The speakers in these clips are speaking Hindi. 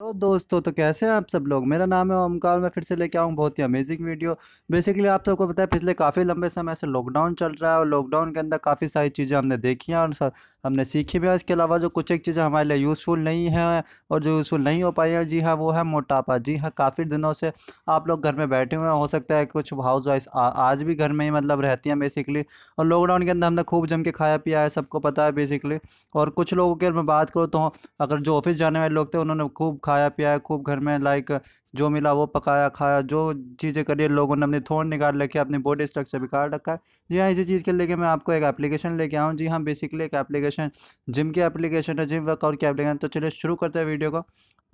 तो दोस्तों तो कैसे हैं आप सब लोग? मेरा नाम है ओमकार, मैं फिर से लेके आऊँ बहुत ही अमेजिंग वीडियो बेसिकली आप सबको पता है, पिछले काफ़ी लंबे समय से लॉकडाउन चल रहा है और लॉकडाउन के अंदर काफ़ी सारी चीज़ें हमने देखी हैं और हमने सीखी भी है। इसके अलावा जो कुछ एक चीज़ें हमारे लिए यूज़फुल नहीं है और जो यूज़फुल नहीं हो पाई है, जी हाँ वो है मोटापा। जी हाँ काफ़ी दिनों से आप लोग घर में बैठे हुए हैं। हो सकता है कुछ हाउस वाइफ आज भी घर में ही मतलब रहती हैं बेसिकली और लॉकडाउन के अंदर हमने खूब जम के खाया पिया है, सबको पता है बेसिकली और कुछ लोगों की मैं बात करूँ तो अगर जो ऑफ़िस जाने वाले लोग थे, उन्होंने खूब खाया पिया है, खूब घर में लाइक जो मिला वो पकाया, खाया, जो चीज़ें करिए लोगों ने अपने थोड़ निकाल रखे अपनी बॉडी स्ट्रक्चर बिगाड़ रखा है। जी हाँ इसी चीज़ के लेके मैं आपको एक एप्लीकेशन लेके आऊँ। जी हाँ बेसिकली एक एप्लीकेशन जिम की एप्लीकेशन है जिम वर्कआउट की एप्लीकेशन तो चलिए शुरू करते हैं वीडियो को।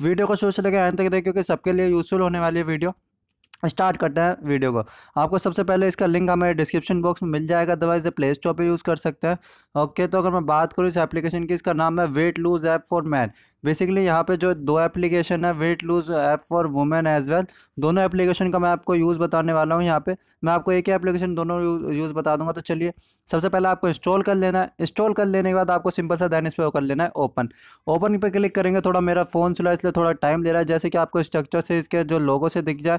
वीडियो को शुरू से लेकर आने तक देखिए, क्योंकि सबके लिए यूज़फुल होने वाली है वीडियो स्टार्ट करते हैं वीडियो को। आपको सबसे पहले इसका लिंक हमारे डिस्क्रिप्शन बॉक्स में मिल जाएगा अदरवाइज़ प्ले स्टोर पर यूज़ कर सकते हैं। ओके तो अगर मैं बात करूँ इस एप्लीकेशन की, इसका नाम है weight lose app for man basically यहाँ पे जो दो एप्लीकेशन है weight lose app for women as well दोनों एप्लीकेशन का मैं आपको यूज़ बताने वाला हूँ यहाँ पे। मैं आपको एक ही एप्लीकेशन दोनों यूज़ बता दूँगा तो चलिए, सबसे पहले आपको इंस्टॉल कर लेना है। इंस्टॉल कर लेने के बाद आपको सिंपल सा दैन इस पर कर लेना है ओपन ओपन पर क्लिक करेंगे, थोड़ा मेरा फ़ोन चला, इसलिए थोड़ा टाइम ले रहा है, जैसे कि आपको स्ट्रक्चर से इसके जो लोगों से दिख जाए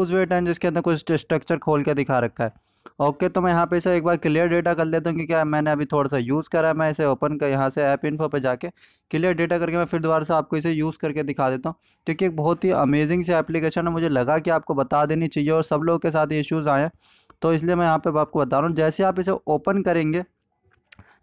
लूज वेट एंड जिसके अंदर कुछ स्ट्रक्चर खोल के दिखा रखा है। ओके तो मैं यहाँ पे इसे एक बार क्लियर डेटा कर लेता हूँ क्योंकि मैंने अभी थोड़ा सा यूज़ करा है। मैं इसे ओपन कर, यहाँ से ऐप इन्फो पे जाके क्लियर डेटा करके मैं फिर दोबारा से आपको इसे यूज़ करके दिखा देता हूँ। क्योंकि एक बहुत ही अमेजिंग से एप्लीकेशन है। मुझे लगा कि आपको बता देनी चाहिए और सब लोगों के साथ इशूज़ आए तो इसलिए मैं यहाँ पर आपको बता रहा हूँ। जैसे आप इसे ओपन करेंगे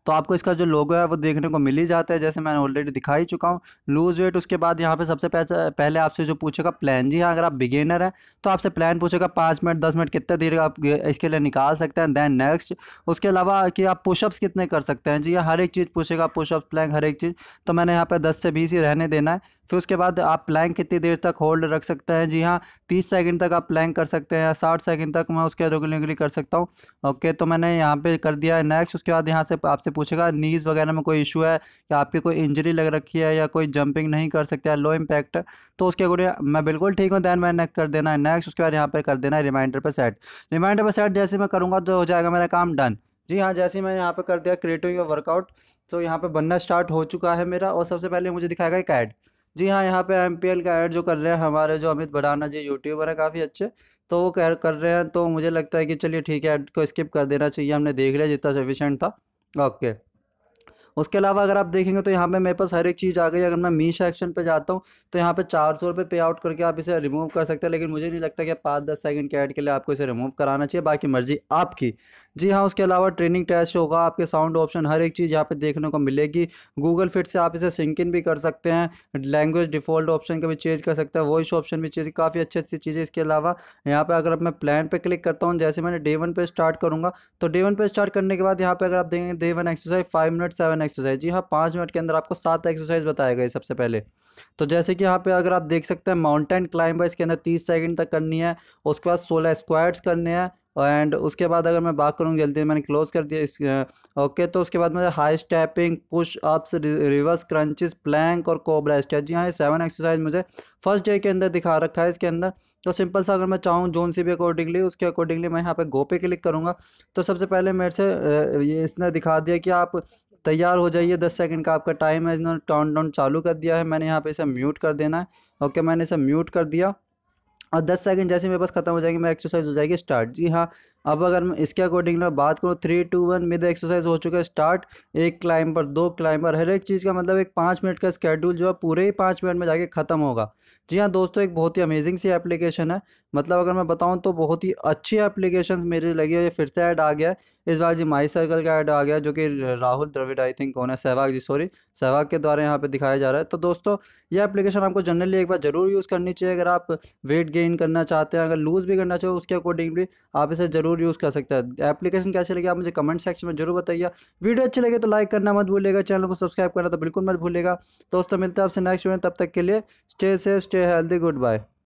तो आपको इसका जो लोगो है वो देखने को मिल ही जाता है, जैसे मैंने ऑलरेडी दिखा ही चुका हूँ। लूज़ वेट उसके बाद यहाँ पे सबसे पहले आपसे जो पूछेगा प्लान जी हाँ अगर आप बिगेनर हैं तो आपसे प्लान पूछेगा पाँच मिनट, दस मिनट कितने देर आप इसके लिए निकाल सकते हैं देन नेक्स्ट उसके अलावा कि आप पुशअप्स कितने कर सकते हैं? जी हाँ हर एक चीज़ पूछेगा पुशअप्स प्लैंक हर एक चीज़। तो मैंने यहाँ पर दस से बीस ही रहने देना है। फिर उसके बाद आप प्लैंक कितनी देर तक होल्ड रख सकते हैं? जी हाँ तीस सेकंड तक आप प्लैंक कर सकते हैं या साठ सेकंड तक मैं उसके रेगुलरली कर सकता हूँ। ओके तो मैंने यहाँ पे कर दिया है नेक्स्ट उसके बाद यहाँ से आपसे पूछेगा नीज़ वगैरह में कोई इशू है? या आपकी कोई इंजरी लग रखी है या कोई जंपिंग नहीं कर सकते लो इम्पैक्ट तो उसके अकॉर्डिंग मैं बिल्कुल ठीक हूँ दैन मैंने कर देना है नेक्स्ट उसके बाद यहाँ पर कर देना है रिमाइंडर पर सेट रिमाइंडर पर सेट जैसे मैं करूँगा तो हो जाएगा मेरा काम डन जी हाँ जैसे मैं यहाँ पे कर दिया क्रिएटिव वर्कआउट तो यहाँ पे बनना स्टार्ट हो चुका है मेरा। और सबसे पहले मुझे दिखाएगा एक ऐड जी हाँ यहाँ पे एम का ऐड जो कर रहे हैं हमारे जो अमित बढ़ाना जी यूट्यूबर है, काफ़ी अच्छे। तो वो कह कर रहे हैं तो मुझे लगता है कि चलिए ठीक है, ऐड को स्किप कर देना चाहिए, हमने देख लिया जितना सफिशेंट था। ओके उसके अलावा अगर आप देखेंगे तो यहाँ पे मेरे पास हर एक चीज़ आ गई, अगर मैं मी सेक्शन पे जाता हूँ तो यहाँ पे चार सौ रुपये पे आउट करके आप इसे रिमूव कर सकते हैं, लेकिन मुझे नहीं लगता कि पाँच दस सेकंड के ऐड के लिए आपको इसे रिमूव कराना चाहिए, बाकी मर्ज़ी आपकी। जी हाँ उसके अलावा ट्रेनिंग टेस्ट होगा, आपके साउंड ऑप्शन, हर एक चीज़ यहाँ पे देखने को मिलेगी। गूगल फिट से आप इसे सिंक इन भी कर सकते हैं, लैंग्वेज डिफ़ॉल्ट ऑप्शन का भी चेंज कर सकते हैं, वॉइस ऑप्शन भी चेंज, काफ़ी अच्छी अच्छी चीज़ें इसके अलावा। यहाँ पे अगर मैं प्लान पे क्लिक करता हूँ, जैसे मैंने डे वन पर स्टार्ट करूँगा तो डे वन पे स्टार्ट करने के बाद यहाँ पे अगर आप देखेंगे, day one exercise, five minute, seven exercise, जी हाँ पाँच मिनट के अंदर आपको सात एक्सरसाइज बताया गया सबसे पहले। तो जैसे कि यहाँ पे अगर आप देख सकते हैं, माउंटेन क्लाइंबर इसके अंदर तीस सेकंड तक करनी है, उसके बाद सोलह स्क्वाड्स करने हैं एंड उसके बाद अगर मैं बात करूँ जल्दी मैंने क्लोज कर दिया इस ओके तो उसके बाद मुझे high stepping push ups reverse crunches plank और कोबरा स्टेप जी हाँ ये सेवन एक्सरसाइज मुझे फ़र्स्ट डे के अंदर दिखा रखा है इसके अंदर। तो सिंपल सा अगर मैं चाहूँ जोन सी भी अकॉर्डिंगली उसके अकॉर्डिंगली मैं यहाँ पे गो पे क्लिक करूँगा। तो सबसे पहले मेरे से ये इसने दिखा दिया कि आप तैयार हो जाइए, दस सेकंड का आपका टाइम है इन्होंने टाउन डाउन चालू कर दिया है। मैंने यहाँ पे इसे म्यूट कर देना है। ओके, मैंने इसे म्यूट कर दिया। और दस सेकंड जैसे मेरे पास खत्म हो जाएगी मैं एक्सरसाइज हो जाएगी स्टार्ट जी हाँ अब अगर मैं इसके अकॉर्डिंग मैं बात करूँ थ्री टू वन मेरा एक्सरसाइज हो चुका है स्टार्ट एक क्लाइंबर दो क्लाइंबर हर एक चीज़ का मतलब एक पाँच मिनट का स्केड्यूल जो है पूरे ही पाँच मिनट में जाके ख़त्म होगा। जी हाँ दोस्तों, एक बहुत ही अमेजिंग सी एप्लीकेशन है। मतलब अगर मैं बताऊँ तो बहुत ही अच्छी एप्लीकेशन मेरी लगी है। ये फिर से ऐड आ गया है। इस बार जी माई सर्कल का ऐड आ गया जो कि राहुल द्रविड आई थिंक कौन है? सहवाग जी सॉरी सहवाग के द्वारा यहाँ पे दिखाया जा रहा है। तो दोस्तों, ये एप्लीकेशन आपको जनरली एक बार ज़रूर यूज़ करनी चाहिए। अगर आप वेट गेन करना चाहते हैं, अगर लूज़ भी करना चाहिए उसके अकॉर्डिंग भी आप इसे ज़रूर यूज़ कर सकता है। एप्लीकेशन कैसे लगे आप मुझे कमेंट सेक्शन में ज़रूर बताइए वीडियो अच्छी लगे तो लाइक करना मत भूलेगा चैनल को सब्सक्राइब करना तो बिल्कुल मत भूलेगा दोस्तों, मिलते हैं आपसे नेक्स्ट वीडियो तब तक के लिए stay safe stay healthy goodbye